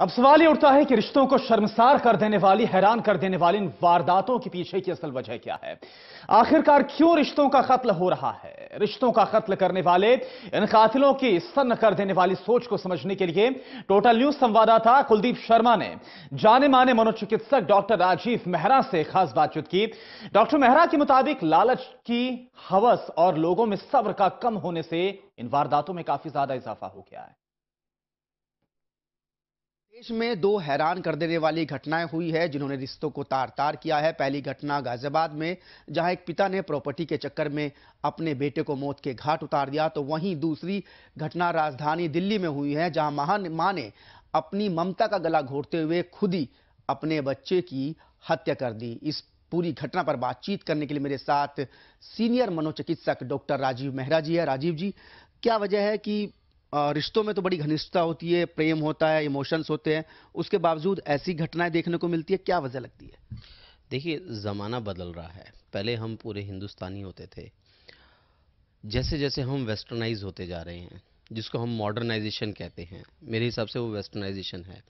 अब सवाल ये उठता है कि रिश्तों को शर्मसार कर देने वाली, हैरान कर देने वाली इन वारदातों के पीछे की असल वजह क्या है? आखिरकार क्यों रिश्तों का कत्ल हो रहा है? रिश्तों का कत्ल करने वाले, इन कातिलों की सन्न कर देने वाली सोच को समझने के लिए टोटल न्यूज़ संवाददाता कुलदीप शर्मा ने जाने माने मनोचिकित्सक डॉक्टर राजीव मेहरा से खास बातचीत की। डॉक्टर मेहरा के मुताबिक लालच की हवस और लोगों में सब्र का कम होने से इन वारदातों में काफ़ी ज़्यादा इजाफा हो गया है। देश में दो हैरान कर देने वाली घटनाएँ हुई है, जिन्होंने रिश्तों को तार तार किया है। पहली घटना गाजियाबाद में, जहाँ एक पिता ने प्रॉपर्टी के चक्कर में अपने बेटे को मौत के घाट उतार दिया तो वहीं दूसरी घटना राजधानी दिल्ली में हुई है, जहाँ महान माँ ने अपनी ममता का गला घोटते हुए खुद ही अपने बच्चे की हत्या कर दी। इस पूरी घटना पर बातचीत करने के लिए मेरे साथ सीनियर मनोचिकित्सक डॉक्टर राजीव मेहरा जी है। राजीव जी, क्या वजह है कि रिश्तों में तो बड़ी घनिष्ठता होती है, प्रेम होता है, इमोशंस होते हैं। उसके बावजूद ऐसी घटनाएँ देखने को मिलती है, क्या वजह लगती है? देखिए, ज़माना बदल रहा है। पहले हम पूरे हिंदुस्तानी होते थे। जैसे जैसे हम वेस्टर्नाइज होते जा रहे हैं, जिसको हम मॉडर्नाइजेशन कहते हैं, मेरे हिसाब से वो वेस्टर्नाइजेशन है।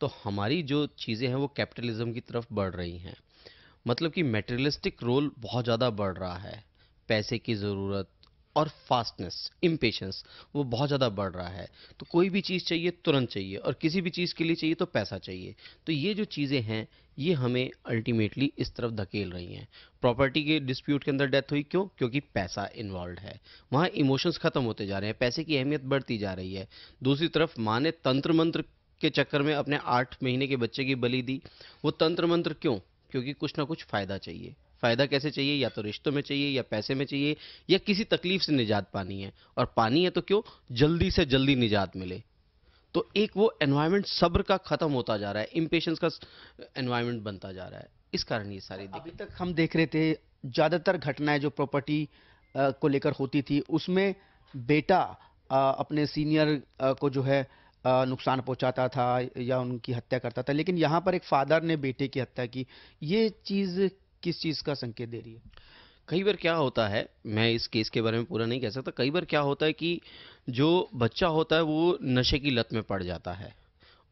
तो हमारी जो चीज़ें हैं, वो कैपिटलिज्म की तरफ़ बढ़ रही हैं। मतलब कि मेटेरियलिस्टिक रोल बहुत ज़्यादा बढ़ रहा है। पैसे की ज़रूरत और फास्टनेस इम्पेशंस वो बहुत ज़्यादा बढ़ रहा है। तो कोई भी चीज़ चाहिए, तुरंत चाहिए, और किसी भी चीज़ के लिए चाहिए तो पैसा चाहिए। तो ये जो चीज़ें हैं, ये हमें अल्टीमेटली इस तरफ़ धकेल रही हैं। प्रॉपर्टी के डिस्प्यूट के अंदर डेथ हुई, क्यों? क्योंकि पैसा इन्वॉल्व है। वहाँ इमोशंस ख़त्म होते जा रहे हैं, पैसे की अहमियत बढ़ती जा रही है। दूसरी तरफ़, माँ ने तंत्र मंत्र के चक्कर में अपने आठ महीने के बच्चे की बलि दी। वो तंत्र मंत्र क्यों? क्योंकि कुछ ना कुछ फ़ायदा चाहिए। फ़ायदा कैसे चाहिए? या तो रिश्तों में चाहिए या पैसे में चाहिए या किसी तकलीफ़ से निजात पानी है। और पानी है तो क्यों? जल्दी से जल्दी निजात मिले। तो एक वो एनवायरनमेंट सब्र का ख़त्म होता जा रहा है इम्पेशंस का एनवायरनमेंट बनता जा रहा है। इस कारण ये सारी अभी तक हम देख रहे थे ज़्यादातर घटनाएँ जो प्रॉपर्टी को लेकर होती थी उसमें बेटा अपने सीनियर को जो है नुकसान पहुंचाता था या उनकी हत्या करता था। लेकिन यहाँ पर एक फादर ने बेटे की हत्या की। ये चीज़ किस चीज़ का संकेत दे रही है? कई बार क्या होता है, मैं इस केस के बारे में पूरा नहीं कह सकता, कई बार क्या होता है कि जो बच्चा होता है वो नशे की लत में पड़ जाता है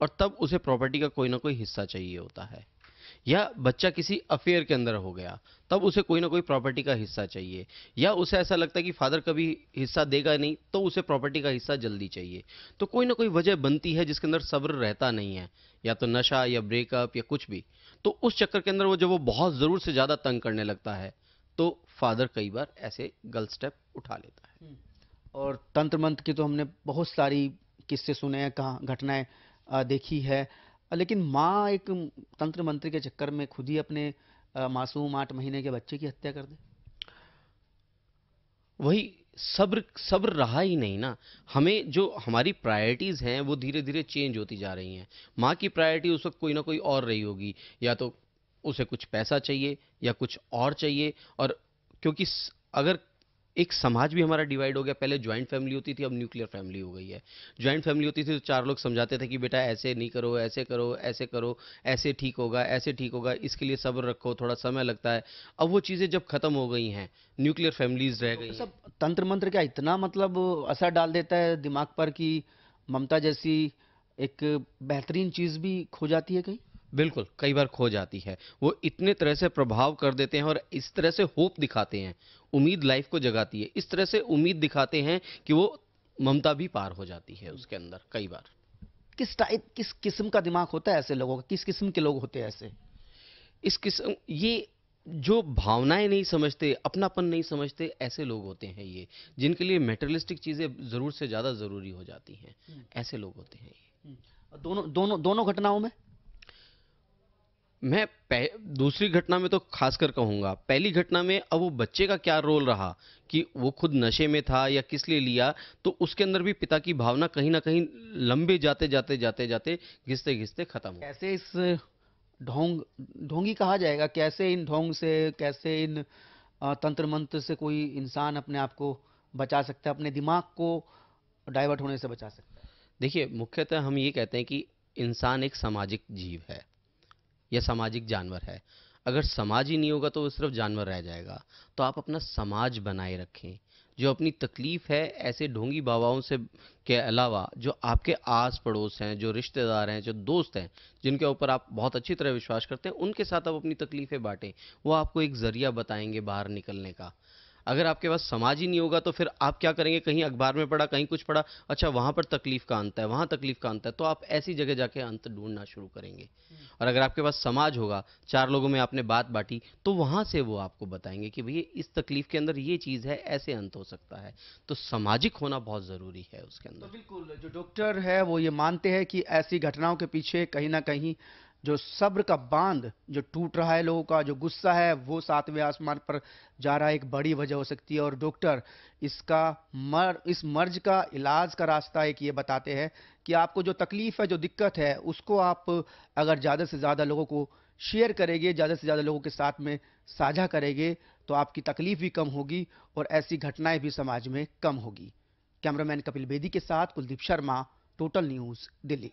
और तब उसे प्रॉपर्टी का कोई ना कोई हिस्सा चाहिए होता है। या बच्चा किसी अफेयर के अंदर हो गया, तब उसे कोई ना कोई प्रॉपर्टी का हिस्सा चाहिए, या उसे ऐसा लगता है कि फादर कभी हिस्सा देगा नहीं तो उसे प्रॉपर्टी का हिस्सा जल्दी चाहिए। तो कोई ना कोई वजह बनती है जिसके अंदर सब्र रहता नहीं है, या तो नशा, या ब्रेकअप या कुछ भी। तो उस चक्कर के अंदर वो जब वो बहुत ज़रूर से ज़्यादा तंग करने लगता है तो फादर कई बार ऐसे गलत स्टेप उठा लेता है। हम्म। और तंत्र मंत्र की तो हमने बहुत सारी किस्से सुने हैं कहाँ घटनाएँ देखी है। लेकिन माँ एक तंत्र मंत्र के चक्कर में खुद ही अपने मासूम आठ महीने के बच्चे की हत्या कर दे। वही सब्र सब्र रहा ही नहीं ना। हमें जो हमारी प्रायोरिटीज़ हैं, वो धीरे धीरे चेंज होती जा रही हैं। माँ की प्रायोरिटी उस वक्त कोई ना कोई और रही होगी। या तो उसे कुछ पैसा चाहिए, या कुछ और चाहिए। और क्योंकि अगर एक समाज भी हमारा डिवाइड हो गया। पहले ज्वाइंट फैमिली होती थी, अब न्यूक्लियर फैमिली हो गई है। ज्वाइंट फैमिली होती थी तो चार लोग समझाते थे कि बेटा ऐसे नहीं करो, ऐसे करो ऐसे करो, ऐसे ठीक होगा, ऐसे ठीक होगा, इसके लिए सब्र रखो, थोड़ा समय लगता है। अब वो चीज़ें जब खत्म हो गई हैं न्यूक्लियर फैमिलीज़ रह गई सब तंत्र मंत्र क्या इतना मतलब असर डाल देता है दिमाग पर कि ममता जैसी एक बेहतरीन चीज़ भी खो जाती है कहीं? बिल्कुल कई बार खो जाती है। वो इतने तरह से प्रभाव कर देते हैं और इस तरह से होप दिखाते हैं उम्मीद लाइफ को जगाती है। इस तरह से उम्मीद दिखाते हैं कि वो ममता भी पार हो जाती है उसके अंदर कई बार। किस टाइप किस किस्म का दिमाग होता है ऐसे लोगों का? किस किस्म के लोग होते हैं ऐसे? इस किस्म ये जो भावनाएँ नहीं समझते अपनापन नहीं समझते ऐसे लोग होते हैं ये जिनके लिए मेटरलिस्टिक चीज़ें ज़रूर से ज़्यादा ज़रूरी हो जाती हैं। हम्म। ऐसे लोग होते हैं ये। हम्म। दोनों दोनों दोनों घटनाओं में? मैं दूसरी घटना में तो खासकर कहूँगा। पहली घटना में अब वो बच्चे का क्या रोल रहा? कि वो खुद नशे में था या किस लिए लिया? तो उसके अंदर भी पिता की भावना कहीं ना कहीं लंबे जाते जाते जाते जाते घिसते घिसते खत्म कैसे इस ढोंग ढोंगी कहा जाएगा? कैसे इन ढोंग से कैसे इन तंत्र मंत्र से कोई इंसान अपने आप को बचा सकता है अपने दिमाग को डाइवर्ट होने से बचा सकता है? देखिए मुख्यतः हम ये कहते हैं कि इंसान एक सामाजिक जीव है। या सामाजिक जानवर है। अगर समाज ही नहीं होगा तो वो सिर्फ़ जानवर रह जाएगा। तो आप अपना समाज बनाए रखें। जो अपनी तकलीफ़ है ऐसे ढोंगी बाबाओं से के अलावा जो आपके आस पड़ोस हैं, जो रिश्तेदार हैं, जो दोस्त हैं, जिनके ऊपर आप बहुत अच्छी तरह विश्वास करते हैं, उनके साथ आप अपनी तकलीफें बांटें। वो आपको एक ज़रिया बताएँगे बाहर निकलने का। अगर आपके पास समाज ही नहीं होगा तो फिर आप क्या करेंगे? कहीं अखबार में पढ़ा कहीं कुछ पढ़ा अच्छा वहाँ पर तकलीफ़ का अंत है वहाँ तकलीफ़ का अंत है तो आप ऐसी जगह जाके अंत ढूंढना शुरू करेंगे। और अगर आपके पास समाज होगा चार लोगों में आपने बात बांटी तो वहाँ से वो आपको बताएँगे कि भैया इस तकलीफ़ के अंदर ये चीज़ है ऐसे अंत हो सकता है। तो सामाजिक होना बहुत ज़रूरी है उसके तो अंदर। बिल्कुल जो डॉक्टर है वो ये मानते हैं कि ऐसी घटनाओं के पीछे कहीं ना कहीं जो सब्र का बाँध, जो टूट रहा है लोगों का, जो गुस्सा है, वो सातवें आसमान पर जा रहा है। एक बड़ी वजह हो सकती है। और डॉक्टर, इसका मर, इस मर्ज का इलाज का रास्ता एक ये बताते हैं कि आपको जो तकलीफ़ है, जो दिक्कत है, उसको आप अगर ज़्यादा से ज़्यादा लोगों को शेयर करेंगे, ज़्यादा से ज़्यादा लोगों के साथ में साझा करेंगे तो आपकी तकलीफ़ भी कम होगी और ऐसी घटनाएँ भी समाज में कम होगी। कैमरामैन कपिल बेदी के साथ कुलदीप शर्मा टोटल न्यूज़ दिल्ली।